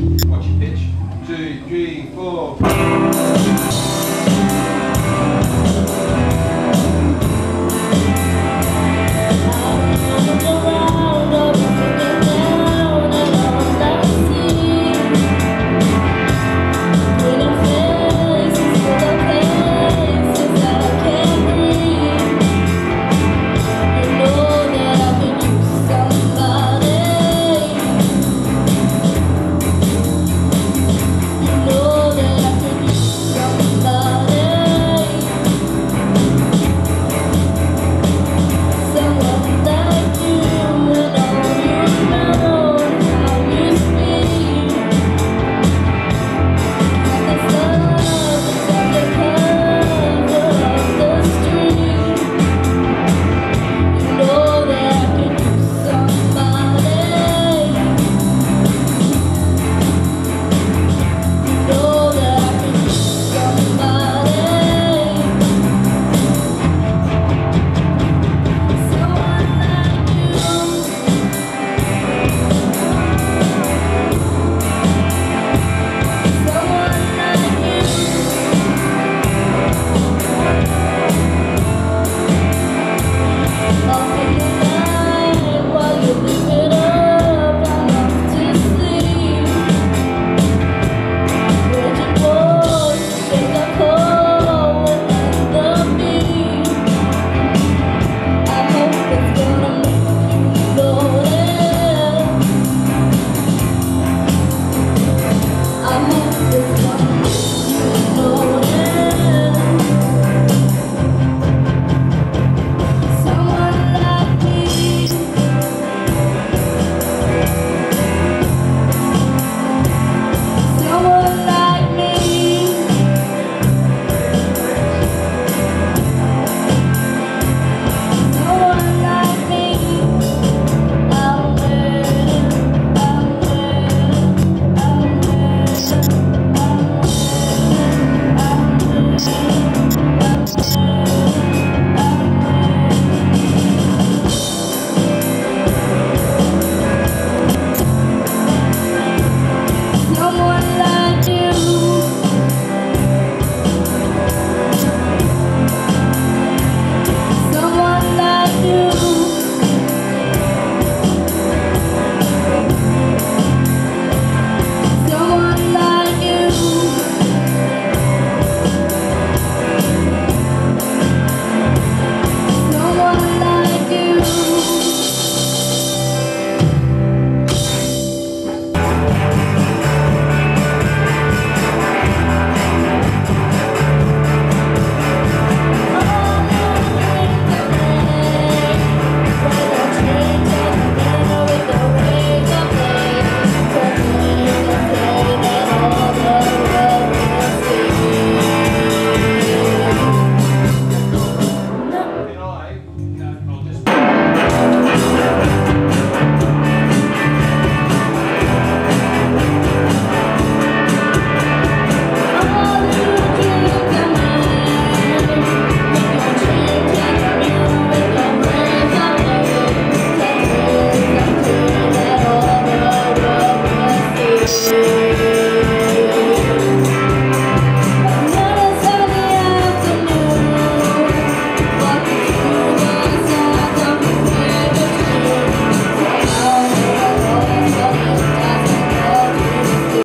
Watch your pitch. Two, three, four.